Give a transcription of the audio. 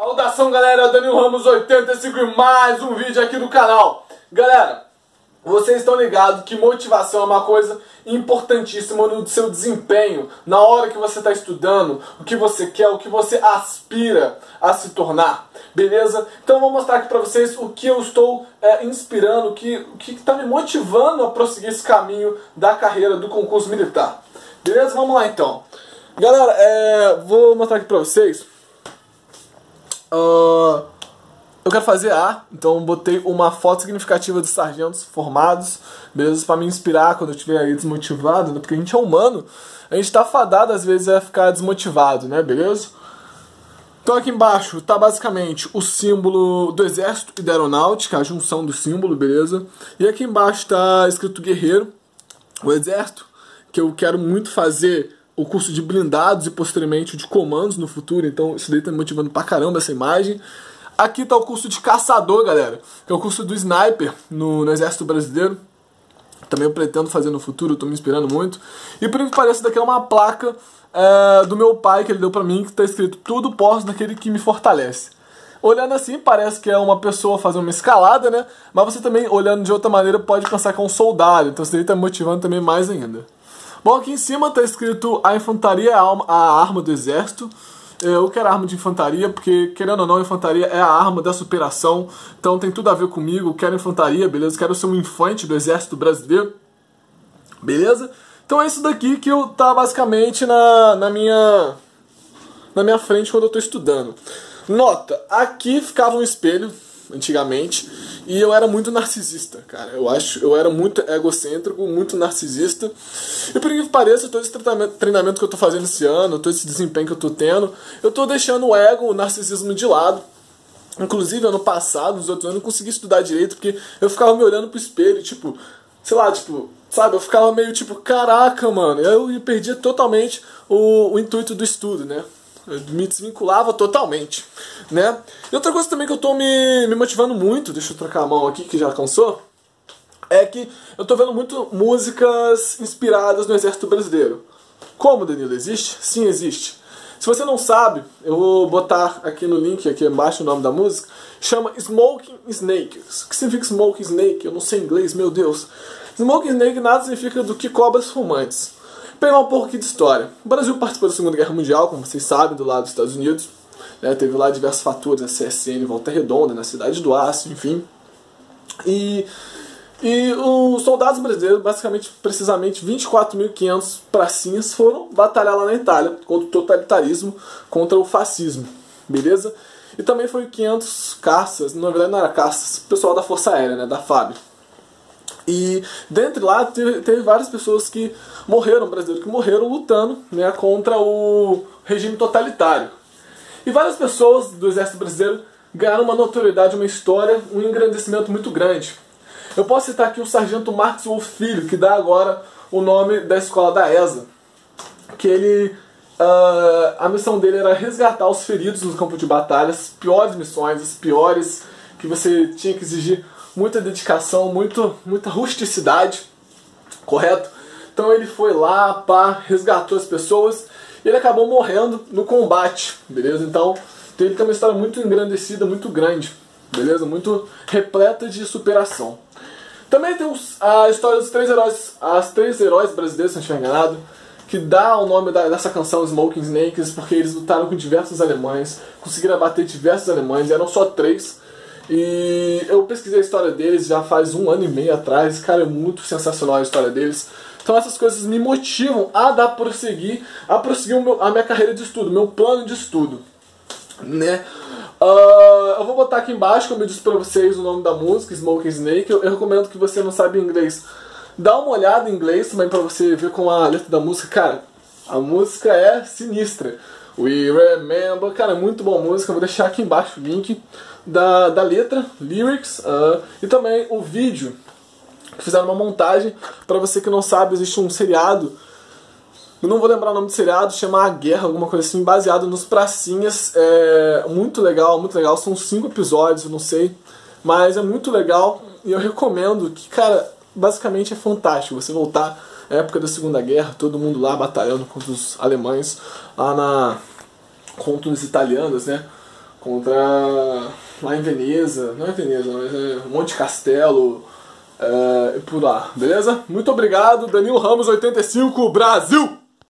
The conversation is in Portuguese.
Saudação galera, Danilo Ramos 85 e mais um vídeo aqui no canal. Galera, vocês estão ligados que motivação é uma coisa importantíssima no seu desempenho, na hora que você está estudando, o que você quer, o que você aspira a se tornar, beleza? Então vou mostrar aqui pra vocês o que eu estou é, inspirando, o que está me motivando a prosseguir esse caminho da carreira do concurso militar. Beleza? Vamos lá então. Galera, é, vou mostrar aqui pra vocês. Uh, eu quero fazer A, então botei uma foto significativa dos sargentos formados, beleza? Pra me inspirar quando eu estiver aí desmotivado, né? Porque a gente é humano, a gente tá fadado às vezes a ficar desmotivado, né? Beleza? Então aqui embaixo tá basicamente o símbolo do exército e da aeronáutica, a junção do símbolo, beleza? E aqui embaixo tá escrito guerreiro, o exército, que eu quero muito fazer o curso de blindados e posteriormente de comandos no futuro, então isso daí tá me motivando pra caramba essa imagem. Aqui tá o curso de caçador, galera, que é o curso do sniper no, no Exército Brasileiro. Também eu pretendo fazer no futuro, tô me inspirando muito. E por que parece, daqui é uma placa é, do meu pai que ele deu pra mim, que tá escrito Tudo posso naquele que me fortalece. Olhando assim, parece que é uma pessoa fazendo uma escalada, né? Mas você também, olhando de outra maneira, pode pensar que é um soldado. Então isso daí tá me motivando também mais ainda. Bom, aqui em cima tá escrito A infantaria é a arma do exército. Eu quero arma de infantaria, porque, querendo ou não, a infantaria é a arma da superação. Então tem tudo a ver comigo. Quero infantaria, beleza? Quero ser um infante do exército brasileiro. Beleza? Então é isso daqui que eu tá basicamente na, na minha na minha frente quando eu tô estudando. Nota, aqui ficava um espelho antigamente e eu era muito narcisista, cara. Eu acho, eu era muito egocêntrico, muito narcisista. E por que pareça, todo esse treinamento que eu tô fazendo esse ano, todo esse desempenho que eu tô tendo, eu tô deixando o ego, o narcisismo de lado. Inclusive, ano passado, nos outros anos, eu não consegui estudar direito, porque eu ficava me olhando pro espelho, tipo, sei lá, tipo, sabe, eu ficava meio tipo, caraca, mano, eu perdia totalmente o, o intuito do estudo, né? Eu me desvinculava totalmente, né? E outra coisa também que eu tô me, me motivando muito, deixa eu trocar a mão aqui que já cansou, é que eu tô vendo muito músicas inspiradas no exército brasileiro. Como, Danilo, existe? Sim, existe. Se você não sabe, eu vou botar aqui no link, aqui embaixo, o nome da música. Chama Smoking Snake. O que significa Smoking Snake? Eu não sei inglês, meu Deus. Smoking Snake nada significa do que cobras fumantes pegar um pouco aqui de história. O Brasil participou da Segunda Guerra Mundial, como vocês sabem, do lado dos Estados Unidos. Né, teve lá diversos fatores, a CSN, Volta Redonda, na Cidade do Aço, enfim. E, e os soldados brasileiros, basicamente, precisamente 24.500 pracinhas, foram batalhar lá na Itália contra o totalitarismo, contra o fascismo, beleza? E também foi 500 caças, na verdade não era caças, pessoal da Força Aérea, né, da FAB. E dentre lá teve, teve, várias pessoas que morreram, brasileiros que morreram lutando né, contra o regime totalitário. E várias pessoas do exército brasileiro ganharam uma notoriedade, uma história, um engrandecimento muito grande. Eu posso citar aqui o sargento Marcos Wolf Filho, que dá agora o nome da escola da ESA, que ele uh, a missão dele era resgatar os feridos no campo de batalha, as piores missões, as piores que você tinha que exigir muita dedicação, muito, muita rusticidade, correto? Então ele foi lá, pá, resgatou as pessoas e ele acabou morrendo no combate, beleza? Então ele tem uma história muito engrandecida, muito grande, beleza? Muito repleta de superação. Também tem a história dos três heróis, as três heróis brasileiros, se não estiver enganado, que dá o nome dessa canção Smoking Snakes, porque eles lutaram com diversos alemães, conseguiram abater diversos alemães, eram só três, e eu pesquisei a história deles já faz um ano e meio atrás. Cara, é muito sensacional a história deles. Então essas coisas me motivam a dar prosseguir, a prosseguir meu, a minha carreira de estudo, meu plano de estudo. Né? Uh, eu vou botar aqui embaixo, como eu disse pra vocês, o nome da música, Smoke Snake. Eu, eu, recomendo que você não sabe inglês. Dá uma olhada em inglês também pra você ver com a letra da música. Cara, a música é sinistra. We Remember, cara, muito boa música. Vou deixar aqui embaixo o link da, da letra, lyrics, uh, e também o vídeo, que fizeram uma montagem. Para você que não sabe, existe um seriado, eu não vou lembrar o nome do seriado, chama A Guerra, alguma coisa assim, baseado nos pracinhas. É muito legal, muito legal. São cinco episódios, eu não sei, mas é muito legal e eu recomendo que, cara, basicamente é fantástico você voltar época da Segunda Guerra, todo mundo lá batalhando contra os alemães, lá na contra os italianos, né? contra lá em Veneza, não é Veneza, mas é Monte Castelo é, por lá, beleza? Muito obrigado, Danilo Ramos 85, Brasil!